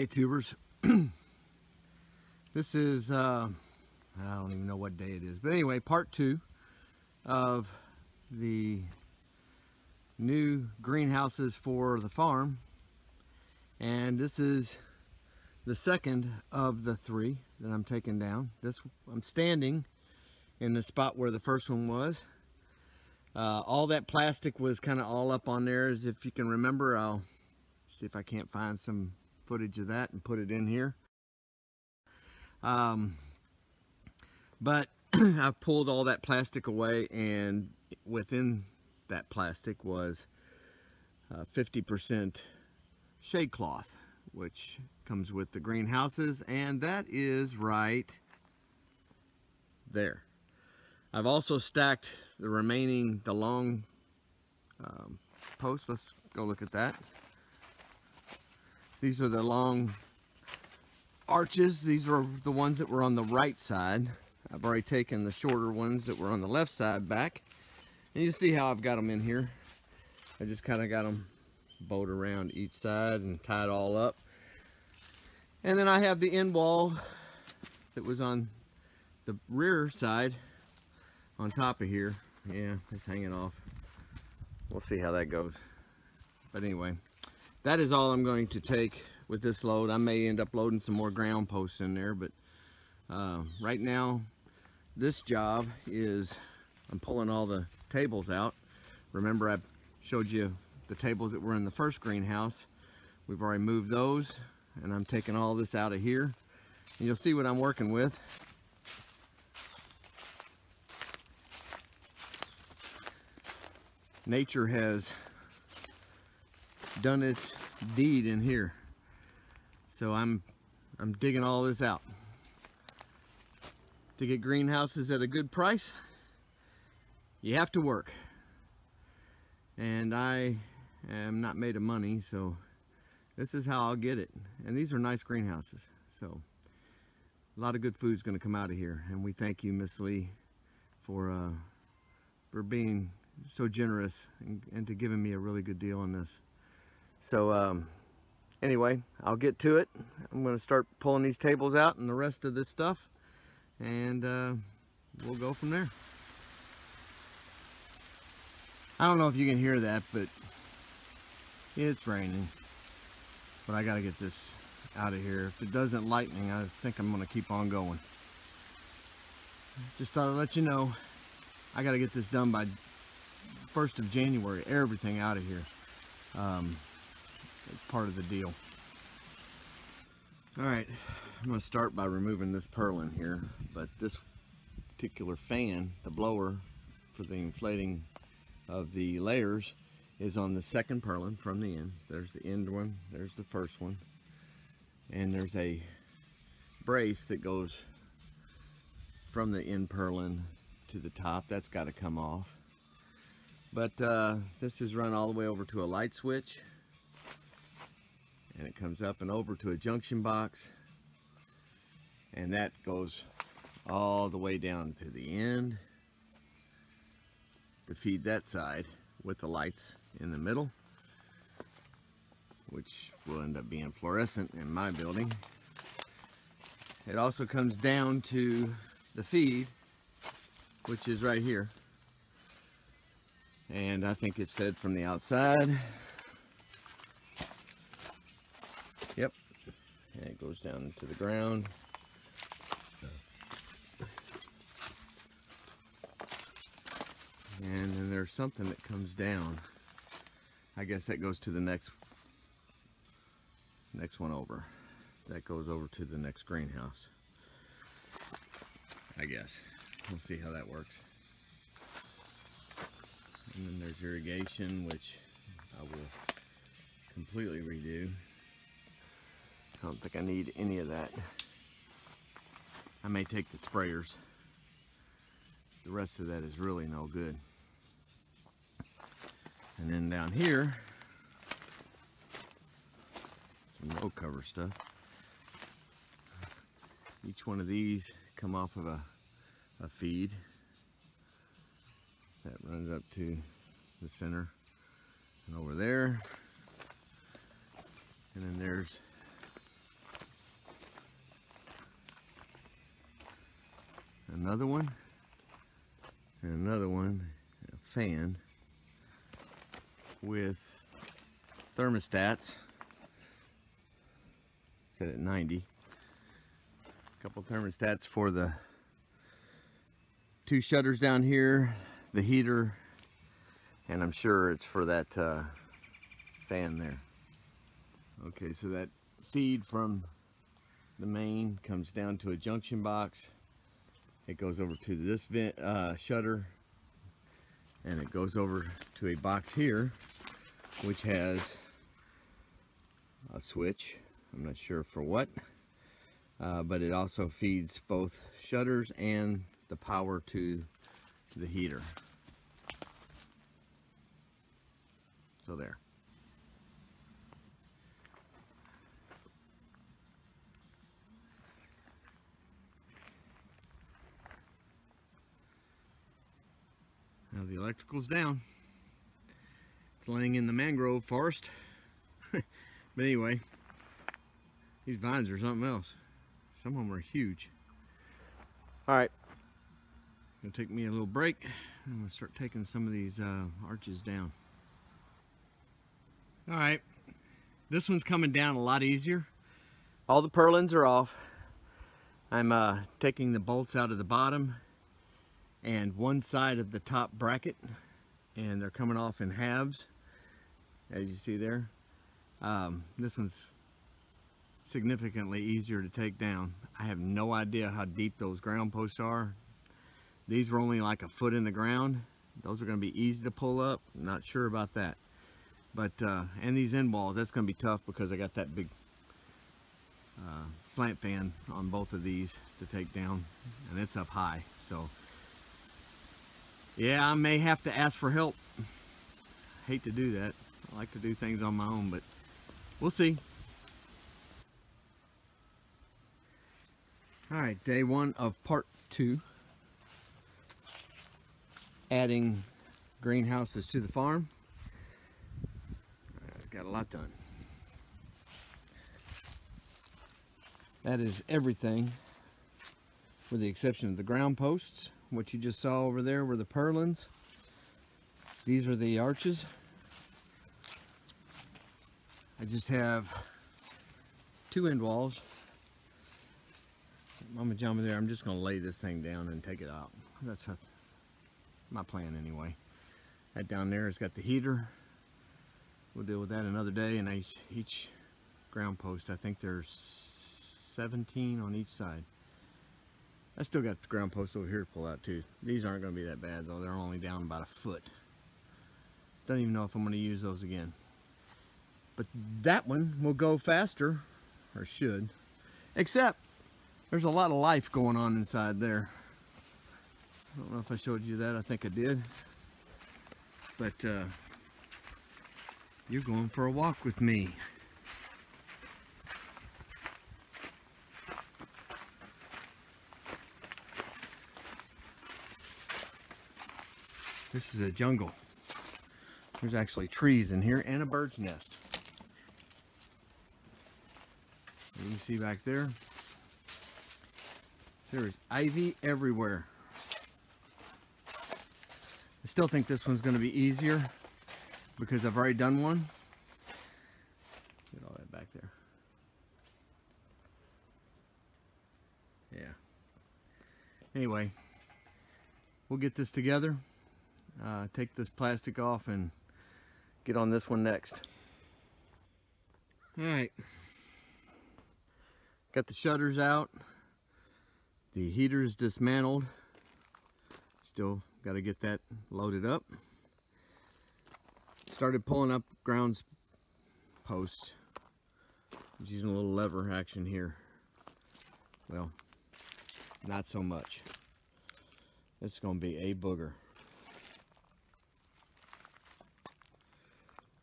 Okay, tubers. this is, uh, I don't even know what day it is. But anyway, part two of the new greenhouses for the farm. And this is the second of the three that I'm taking down. This I'm standing in the spot where the first one was. Uh, all that plastic was kind of all up on there as if you can remember. I'll see if I can't find some footage of that and put it in here. Um, but I've pulled all that plastic away and within that plastic was 50% uh, shade cloth which comes with the greenhouses and that is right there. I've also stacked the remaining, the long um, posts. Let's go look at that. These are the long arches. These are the ones that were on the right side. I've already taken the shorter ones that were on the left side back. And you see how I've got them in here. I just kind of got them bowed around each side and tied all up. And then I have the end wall that was on the rear side on top of here. Yeah, it's hanging off. We'll see how that goes. But anyway, that is all I'm going to take with this load. I may end up loading some more ground posts in there, but uh, right now, this job is, I'm pulling all the tables out. Remember I showed you the tables that were in the first greenhouse. We've already moved those, and I'm taking all this out of here. And you'll see what I'm working with. Nature has done its deed in here. So I'm I'm digging all this out. To get greenhouses at a good price, you have to work. And I am not made of money, so this is how I'll get it. And these are nice greenhouses. So a lot of good food's going to come out of here. And we thank you, Miss Lee, for uh, for being so generous and, and to giving me a really good deal on this. So um, anyway, I'll get to it. I'm going to start pulling these tables out and the rest of this stuff. And uh, we'll go from there. I don't know if you can hear that, but it's raining. But I got to get this out of here. If it doesn't lightning, I think I'm going to keep on going. Just thought I'd let you know. I got to get this done by 1st of January. Everything out of here. Um, it's part of the deal. Alright, I'm going to start by removing this purlin here, but this particular fan, the blower for the inflating of the layers, is on the second purlin from the end. There's the end one, there's the first one, and there's a brace that goes from the end purlin to the top. That's got to come off. But uh, this is run all the way over to a light switch and it comes up and over to a junction box and that goes all the way down to the end to feed that side with the lights in the middle which will end up being fluorescent in my building. It also comes down to the feed which is right here. And I think it's fed from the outside Yep. And it goes down to the ground. And then there's something that comes down. I guess that goes to the next next one over. That goes over to the next greenhouse. I guess. We'll see how that works. And then there's irrigation, which I will completely redo. I don't think I need any of that. I may take the sprayers. The rest of that is really no good. And then down here, some row cover stuff. Each one of these come off of a, a feed that runs up to the center and over there. And then there's another one, and another one, a fan with thermostats set at 90. A couple thermostats for the two shutters down here, the heater, and I'm sure it's for that uh, fan there. Okay, so that feed from the main comes down to a junction box. It goes over to this vent, uh, shutter and it goes over to a box here which has a switch. I'm not sure for what, uh, but it also feeds both shutters and the power to the heater. So there. Now the electrical's down. It's laying in the mangrove forest. but anyway, these vines are something else. Some of them are huge. All right, gonna take me a little break. I'm gonna start taking some of these uh, arches down. All right, this one's coming down a lot easier. All the purlins are off. I'm uh, taking the bolts out of the bottom and one side of the top bracket and they're coming off in halves as you see there. Um, this one's significantly easier to take down. I have no idea how deep those ground posts are. These were only like a foot in the ground. Those are going to be easy to pull up. Not sure about that. But uh, and these end walls that's going to be tough because I got that big uh, slant fan on both of these to take down and it's up high so yeah, I may have to ask for help. Hate to do that. I like to do things on my own, but we'll see. All right, day one of part two. Adding greenhouses to the farm. Got a lot done. That is everything, with the exception of the ground posts. What you just saw over there were the purlins. These are the arches. I just have two end walls. Mama Jama there, I'm just going to lay this thing down and take it out. That's a, my plan anyway. That down there has got the heater. We'll deal with that another day. And each ground post, I think there's 17 on each side. I still got the ground post over here to pull out too. These aren't going to be that bad though. They're only down about a foot. Don't even know if I'm going to use those again. But that one will go faster, or should. Except, there's a lot of life going on inside there. I don't know if I showed you that. I think I did. But, uh, you're going for a walk with me. This is a jungle. There's actually trees in here and a bird's nest. You can see back there. There is ivy everywhere. I still think this one's going to be easier because I've already done one. Get all that back there. Yeah. Anyway, we'll get this together uh, take this plastic off and get on this one next. All right, got the shutters out. The heater is dismantled. Still got to get that loaded up. Started pulling up grounds post. Using a little lever action here. Well, not so much. It's going to be a booger.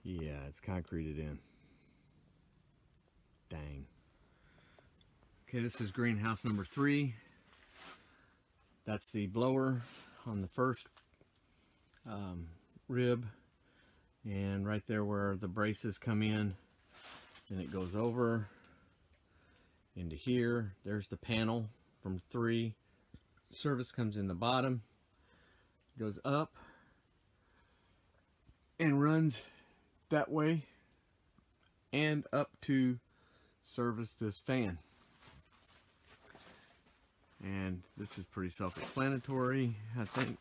Yeah, it's concreted in. Dang. Okay, this is greenhouse number three. That's the blower on the first um, rib. And right there where the braces come in, and it goes over into here. There's the panel from three service comes in the bottom, goes up, and runs that way and up to service this fan. And this is pretty self-explanatory, I think.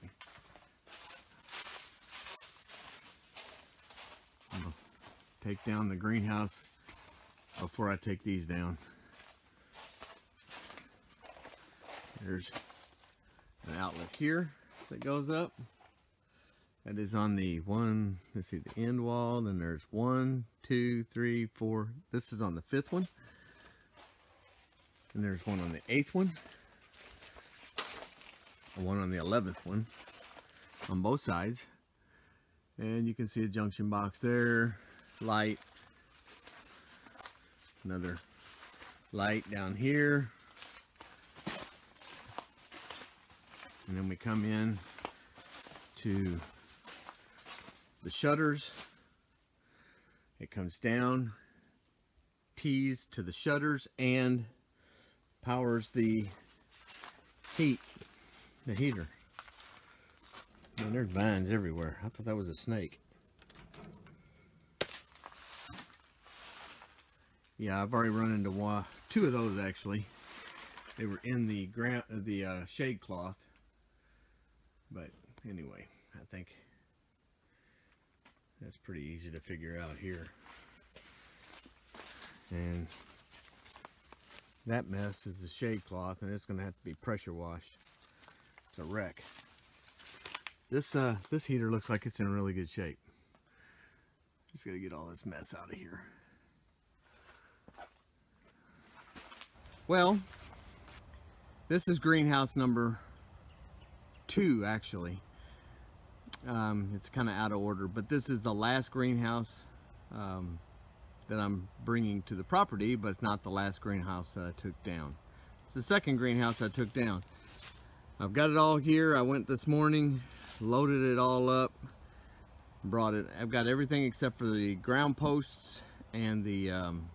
I'll take down the greenhouse before I take these down. There's an outlet here that goes up. That is on the one, let's see, the end wall. Then there's one, two, three, four. This is on the fifth one. And there's one on the eighth one. One on the 11th one on both sides. And you can see a junction box there, light, another light down here. And then we come in to the shutters. It comes down, tees to the shutters, and powers the heat, the heater. Man, there's vines everywhere. I thought that was a snake. Yeah, I've already run into one, two of those actually. They were in the ground, the uh, shade cloth. But anyway, I think pretty easy to figure out here. And that mess is the shade cloth and it's going to have to be pressure washed. It's a wreck. This uh this heater looks like it's in really good shape. Just got to get all this mess out of here. Well, this is greenhouse number two actually. Um, it's kind of out of order, but this is the last greenhouse um, that I'm bringing to the property, but it's not the last greenhouse that I took down. It's the second greenhouse I took down. I've got it all here. I went this morning, loaded it all up, brought it. I've got everything except for the ground posts and the um,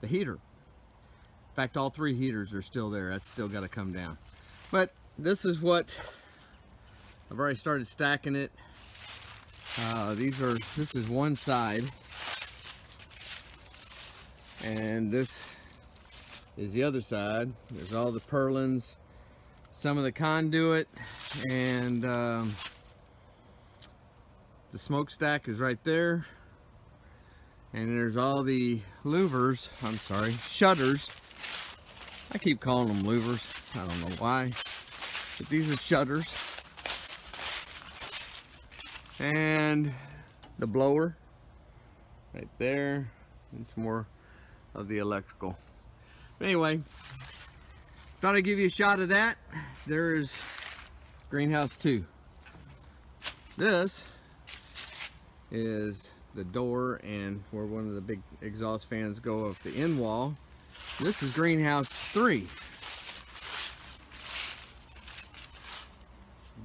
the heater. In fact, all three heaters are still there. That's still got to come down. But this is what I've already started stacking it. Uh, these are, this is one side. And this is the other side. There's all the purlins, some of the conduit, and um, the smokestack is right there. And there's all the louvers, I'm sorry, shutters. I keep calling them louvers. I don't know why. But these are shutters and the blower right there. And some more of the electrical. But anyway thought I'd give you a shot of that. There is greenhouse 2 this is the door and where one of the big exhaust fans go off the end wall. This is greenhouse 3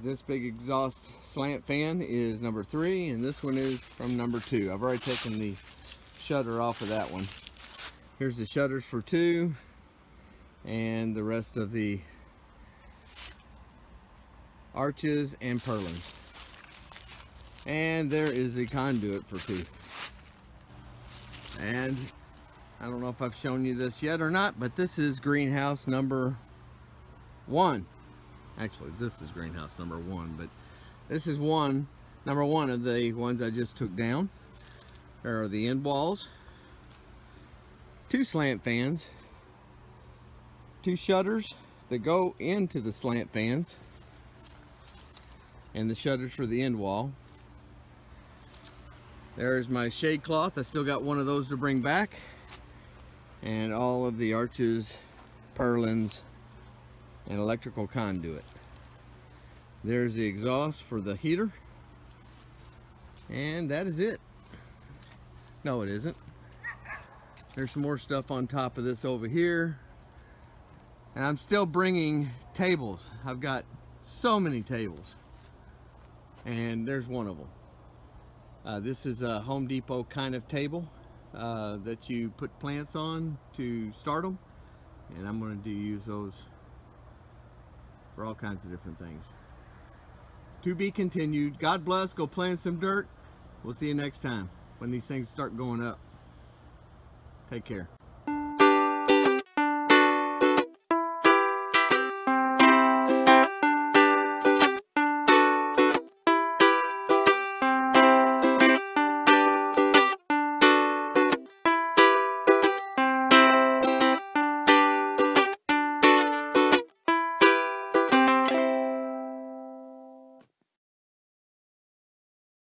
this big exhaust slant fan is number three and this one is from number two. I've already taken the shutter off of that one. Here's the shutters for two and the rest of the arches and purlins. And there is the conduit for two. And I don't know if I've shown you this yet or not but this is greenhouse number one. Actually this is greenhouse number one but this is one number one of the ones I just took down. There are the end walls. Two slant fans. Two shutters that go into the slant fans. And the shutters for the end wall. There's my shade cloth. I still got one of those to bring back. And all of the arches purlins and electrical conduit. There's the exhaust for the heater. And that is it. No, it isn't. There's some more stuff on top of this over here. And I'm still bringing tables. I've got so many tables. And there's one of them. Uh, this is a Home Depot kind of table uh, that you put plants on to start them. And I'm going to use those for all kinds of different things. To be continued. God bless. Go play in some dirt. We'll see you next time when these things start going up. Take care.